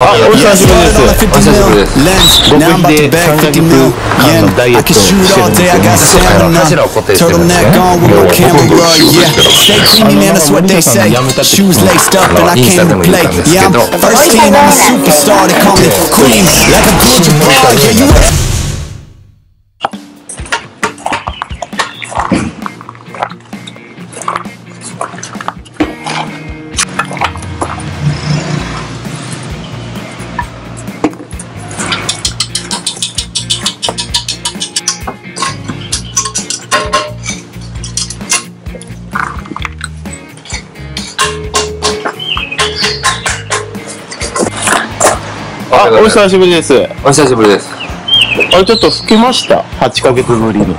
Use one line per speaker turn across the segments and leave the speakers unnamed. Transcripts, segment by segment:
あ、お久しぶりです。
お久しぶりです。
極秘で3ヶ月間のダイエットをしてるんですよね。
あの頭を固定してるんですね。もうほとんど一緒ですけど。
Stay creamy, man, that's what they say. Shoes laced up and I came to play. Yeah, I'm first team, I'm a superstar. They call me Queen, like a Gucci bra. Yeah, you
あ、お久しぶりです。
お久しぶりです。
あれ、ちょっと老けました？8ヶ月ぶりに。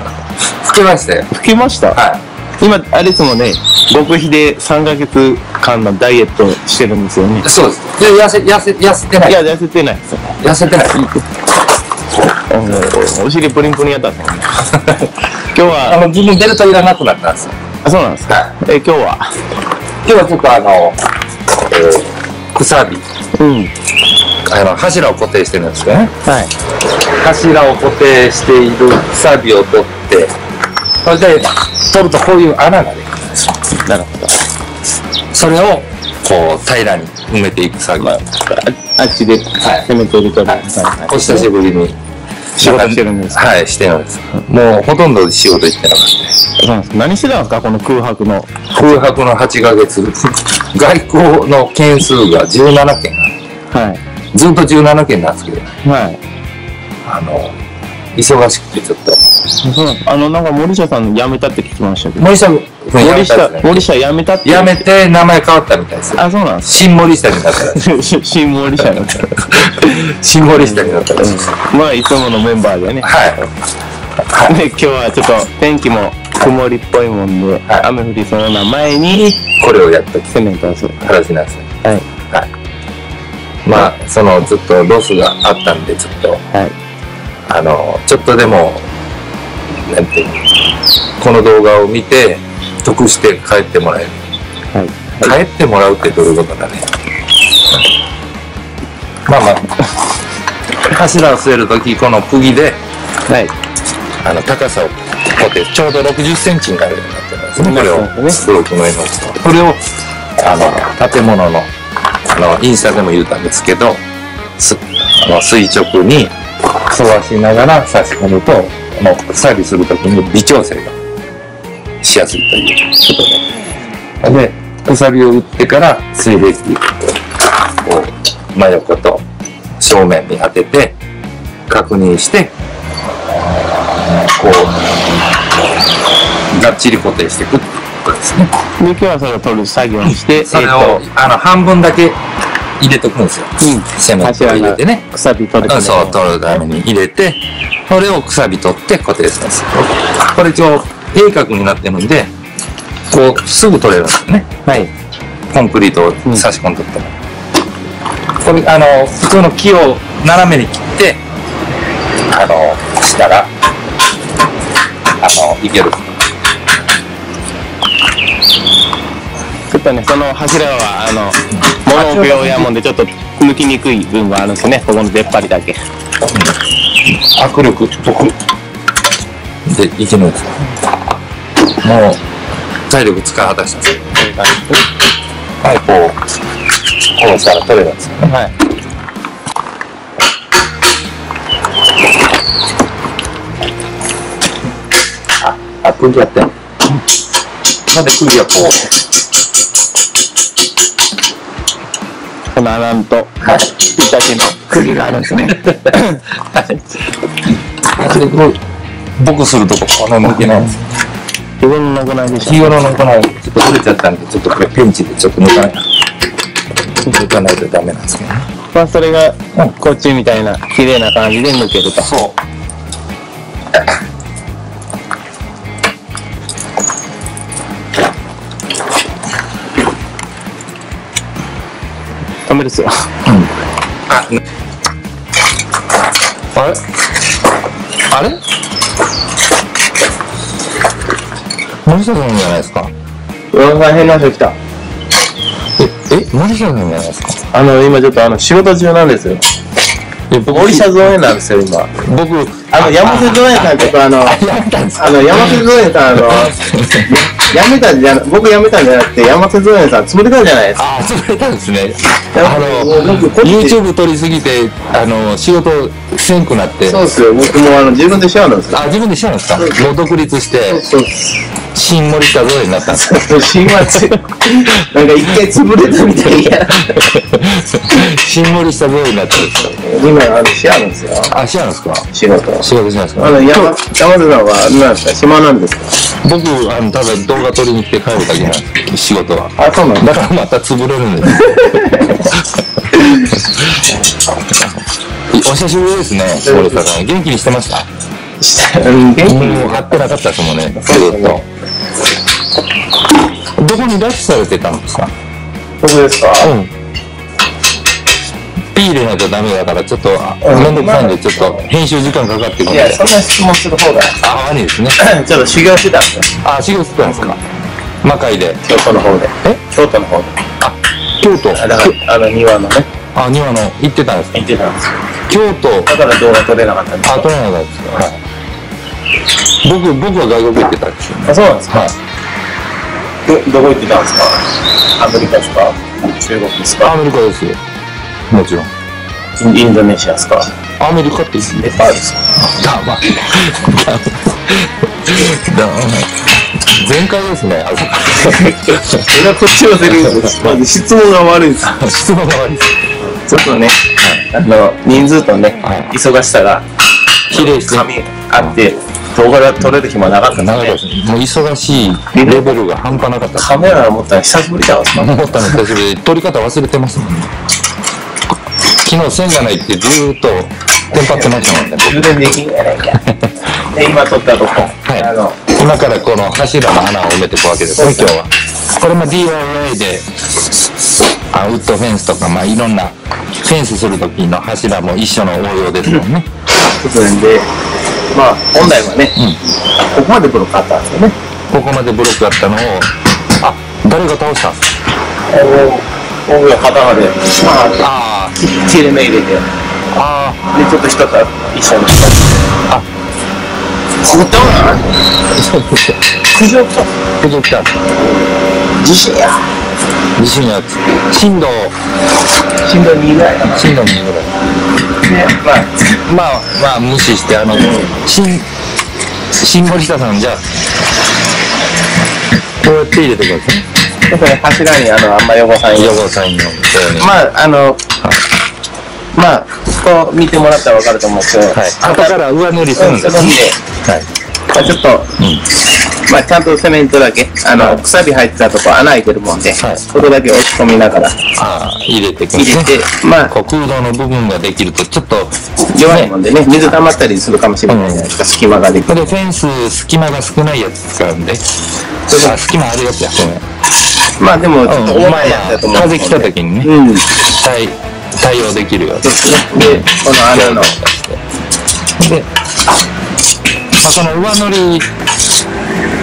吹けましたよ。
老けました？
はい。
今、あれですもんね、極秘で3ヶ月間のダイエットしてるんですよね。
そうです。で、痩せ、痩せ、痩せてないい。
や、痩せてないですよね。
痩せてない。
うんお尻プリンプリンやったんですもんね。今日は、
あの、自分ベルトいらなくなったんですよ。
あ、そうなんですか？
は
え、今日は、
今日はちょっとあの、えー、くさび、
うん。
あの、柱を固定してるんですよね。
はい。
柱を固定しているくさびを取って、それで、取るとこういう穴ができるんですよ。
なるほど。
それを、こう、平らに埋めていく作業。
ああっちで攻めてると、はい
お久しぶりに。
仕事してるんですか？
はい、してるんです。もうほとんど仕事行ってなかっ
そうなんです何してたんですか？この空白の。
た。空白の8ヶ月、外交の件数が17件。
はい。
ずっと17件なんですけど、
はい。
あの、忙しくてちょっと。
そうあの、なんか森下さん辞めたって聞きましたけど。
森下君辞め
森下
たんです、ね。
森下辞めたって。
辞めて名前変わったみたいですよ。
あ、そうなんです。
新森下になったらしい。
新森下の。
新森下になった ら。
まあ、いつものメンバーでね。
はい。
で、今日はちょっと天気も曇りっぽいもんで、
はい
雨降りそうな前に
これをやった
攻めたんですよ。
話なんですね。
はい。
はい。まあ、そのずっとロスがあったんで、ちょっと、
はい。
あの、ちょっとでも、なんていうのこの動画を見て、得して帰ってもらえる。
はい。
帰ってもらうってどういうことだね。まあまあ、柱を据えるとき、この釘で、
はい。
あの、高さを固定、ちょうど60センチになるようになってるんですね。これを、
す。
これを、あの、建物の、あの、インスタでも言うたんですけど、すあの垂直に沿わしながら差し込むと、この、サービスするときに微調整がしやすいということで。で、くさびを打ってから水平器を真横と正面に当てて確認してこうがっちり固定していくっことですね。
で、今日はそれを取る作業にして、
それを、あの半分だけ入れとくんですよ。
うん
セメントを入れてね。
くさび取るために
そう、取るために入れて、それをくさび取って固定するんですよ。これ一応鋭角になってるんで、こう、すぐ取れるんですよね。
はい。
コンクリートを差し込んでっても。これ、あの、普通の木を斜めに切って、あの、したら、あの、いける。
ちょっとね、その柱は、あの、物病やもんで、ちょっと抜きにくい部分があるんですね。ここの出っ張りだけ。
握力得でいけるんですよ。もう、体力使い果たしたんですよ。はい、こう、こうしたら取れるんですよね。
はい。
あ、釘やってんの。なんで釘はこ
この穴と、
う、はい。
ぴったしの釘があるんですね。
それこう、僕するとこ、こんな向けないんですよ。
日頃の行いでし
日頃のこの、ちょっと取れちゃったんで、ちょっとこれピンチでちょっと抜かない。抜かないとダメなんですけどね。
まあ、それが、こっちみたいな、綺麗な感じで抜けると。
そう。
めるっすよ。
あ、ねあれ？あれ？森下君じゃないですか？
うわ、変な人来た。
え、え、森下さんじゃないですか？
あの、今ちょっとあの、仕事中なんですよ。森下造園なんですよ、今。
僕、
あの、山瀬造園さんとあの、あの、山瀬造園さん、あの、やめたんじゃな、僕辞めたんじゃなくて、山瀬造園さん潰れたじゃないですか。
あ、潰れたんですね。
や
あの、YouTube 撮りすぎて、あの、仕事せんくなって。
そうですよ、僕もあの、自分でしちゃうんですよ。
あ、自分でしたんですかもう独立して、
そう
新森下造園になったんですか
新松、なんか一回潰れたみたいや。
新森下造園になったんですか
今、あの、しあるんですよ。
あ、知らんですか
仕事。
仕事しないですか
あの、山、山瀬さんは、何ですか暇なんですか
僕、あの、ただ動画撮りに来て帰るだけなんです仕事は。
あ、そうなんだ。
だからまた潰れるんです。お久しぶりですね、森下さん。元気にしてました？
うん、元気に。
もう会ってなかったですもんね、ずっと。どこに拉致されてたんですか？
僕ですか？
うん。ピー入れないとダメだから、ちょっと、あめんどくさいんで、ちょっと、編集時間かかってくるんで。
いや、そんな質問する方が、
あ、悪いですね？
ちょっと修行してたんですよ。
あ、修行してたんですか？魔界で。
京都の方で。
え？
京都の方で。
あ、京都。
あだから、あの、庭のね、
あ、庭の、行ってたんですか？
行ってたんですよ。
京都、
だから動画撮れなかったんです
あ、取れなかったですか？はい。僕、僕は外国行ってたんですよね。
あ、そうなんですか？
はい。
ど、どこ行ってたんですか？アメリカですか？中国です
ア
か
メリカですよ。もちろん。
インインドネシアですか？
アメリカって言って
ネパールですか？
だ、まあ、だ、前回ですね、あ
俺はこっちを出るんです。まず質問が悪いです。
の、質問が悪いです。
ちょっとね、あの、人数とね
はい、
忙しさが、
綺麗して、
紙あって、動画が撮れる暇なかったんで
す。もう忙しいレベルが半端なかった。
カメラ持ったら久しぶりちゃうんですか
思ったの久しぶりで撮り方忘れてますもんね。昨日線がないってずーっとテンパってましたもんね。
充電できんやないか。で、今撮ったとこ、
はい今からこの柱の穴を埋めていくわけですね、今日は。これも DIY で、あウッドフェンスとか、まあいろんな、フェンスする時の柱も一緒の応用ですもんね。
突然で、まあ、本来はね、ここまでブロックあったんですよね。
ここまでブロックあったのを、あ、誰が倒したんですか？
大上肩まで、まあ、
あ
切れ目入れて、で、
あ、あ
ちょっと人と一緒に
あ、
作ったのかな
あ、そうですよ。
苦情来た。
苦情来た
地震や。
地震や震度、
震度2ぐらい。
震度2ぐらい。
ね、まあ、
まあ、まあ、無視して、あの、新、新森下さんじゃあ、こうやって入れてください。
ちょっとね、柱にあの、あんま汚さんよ
予。防サインのよ。
まあ、あの、まあ、こう見てもらったらわかると思うけど、
はい。後から上塗りするんです。
そのんで、
はい。
まあ、ちょっと、まあ、ちゃんとセメントだけ、あの、鎖入ってたとこ穴開いてるもんで、
はい
そこだけ押し込みながら
ああ、入れていくね。
入れて、まあ、
こう空洞の部分ができると、ちょっと、
弱いもんでね、水溜まったりするかもしれないじゃないですか、隙間ができる。
これフェンス、隙間が少ないやつ使うんで、あ隙間あるやつや、ごめん。
まあ、でも、ちょっと
うん、ま
重いやつだと思う
あ、風来た時にね、
うん。
対、対応できるように。
ですね。で、この穴の、
で、まあ、その上塗り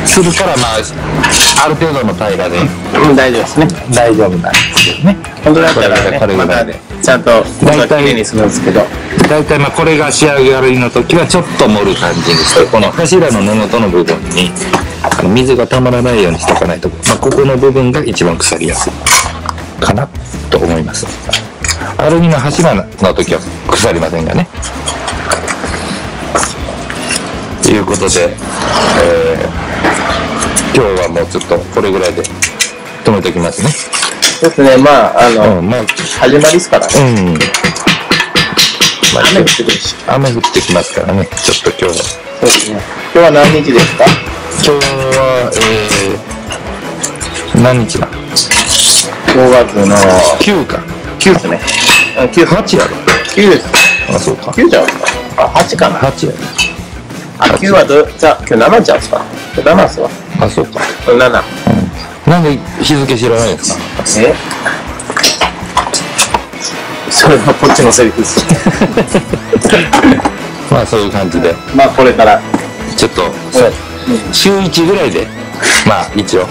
するから、まあ、ある程度の平らで
うん、大丈夫ですね。
大丈夫なんですけどね。
本当だったらね、
これぐらいで、
ちゃんと、
大体
にするんですけど、
大体まあこれが仕上がりの時はちょっと盛る感じにして、この柱の根元の部分に水がたまらないようにしておかないと、まあ、ここの部分が一番腐りやすいかなと思います。アルミの柱の時は腐りませんがね。ということで、えー今日はもうちょっとこれぐらいで止めておきますね。
ですね、まあ、あの、
うん、まあ、
始まりですからね。
うん。まあ
雨降ってくるし。
雨降ってきますからね、ちょっと今日は。
そうですね。今日は何日ですか？
今日は、えー、何日だ
?5 月の
?9 か。
9ですね。あ9、
8やろ。
9です。
あ、そうか。
9じゃんすかあ、8かな
8やろ。
あ、9はど、じゃあ、今日7ちゃうんすか7っすわ。
あ、そうか。
7。
なんで日付知らないですか？
え？それはこっちのセリフです。
まあそういう感じで、
まあ、これから。
ちょっと、週1ぐらいで、まあ一応、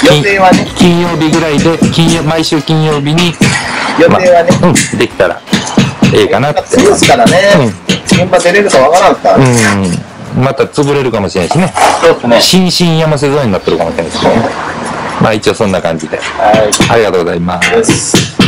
金
予定はね、
金曜日ぐらいで、金曜、毎週金曜日に、
予定はね、
まあうん、できたら、ええかなって。
強すからね、現場出れるかわからんから、
うん。また潰れるかもしれないしね。
そうですね。
新進山瀬沿いになってるかもしれないですけどね。まあ一応そんな感じで。
はい。
ありがとうございま
す。